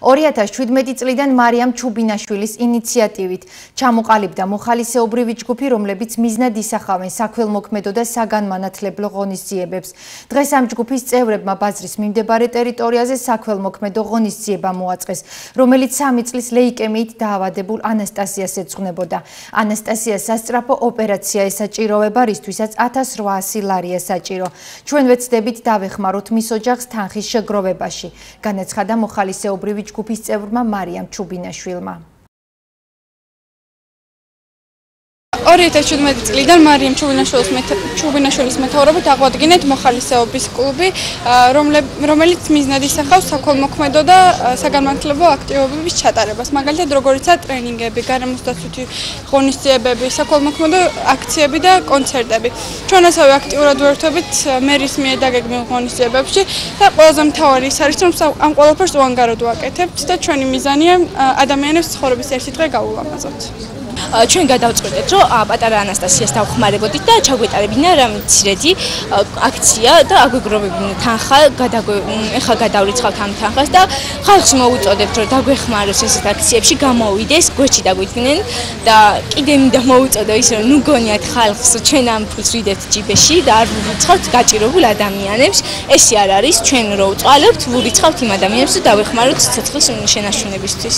2017 წლიდან მარიამ ჩუბინაშვილის ინიციატივით ჩამოყალიბდა მოხალისეობრივი ჯგუფი, რომლებიც მიზნად ისახავენ საქველმოქმედო და საგანმანათლებლო ღონისძიებებს. დღეს ამ ჯგუფის წევრებმა ბაზრის მიმდებარე ტერიტორიაზე საქველმოქმედო ღონისძიება მოაწყეს, რომელიც 3 წლის ლეიკემიით დაავადებულ ანასტასიას ეძღვნებოდა. ანასტასიას სასწრაფო ოპერაცია ესაჭიროება, რისთვისაც 1800 ლარია საჭირო. ჩვენ ვეცდებით დავეხმაროთ მის ოჯახს თანხის შეგროვებაში. განაცხადა მოხალისეობრივი ჯგუფის წევრმა მარიამ ჩუბინაშვილმა 2017 წლიდან მარიამ ჩუბინაშვილის ჩუბინაშვილის მეთაურობით აღვადგინეთ მოხალისეობის კლუბი, რომელიც მიზნად ისახავს საქველმოქმედო და საგანმანათლებლო აქტივობების ჩატარებას. მაგალითად, როგორიცაა ტრენინგები, გარემოსდაცვითი ღონისძიებები, საქველმოქმედო აქციები და კონცერტები. ჩვენ ასევე აქტიურად ვერთვებით მერის მიერ დაგეგმილ ღონისძიებებში და ყველაზე მთავარი ის არის, რომ ამ ყველაფერს უანგაროდ ვაკეთებთ და ჩვენი მიზანია ადამიანებს ცხოვრების ერთი დღე გაულამაზოთ. ჩვენ გადავწყვეტეთ, რომ პატარა ანასტასიას დავხმარებოდით და ჩაგვეტარებინა რამცირედი აქცია და აგვეგროვებინა თანხა, ეხლა გადავრიცხავთ ამ თანხას და ხალხს მოუწოდებთ, რომ დაგვეხმაროს ესეთ აქციებში გამოვიდეს, გვერდში დაგვიდგნენ და კიდე მინდა მოუწოდო ის, რომ ნუ გონიათ ხალხს, ჩვენ ამ ფულს ვიდეთ ჯიბეში და არ ვურიცხავთ გაჭირებულ ადამიანებს. ესე არ არის, ჩვენ რო ვწვალებთ, ვურიცხავთ იმ ადამიანებს და დავეხმაროთ ცოცხლის შენაშუნებისთვის.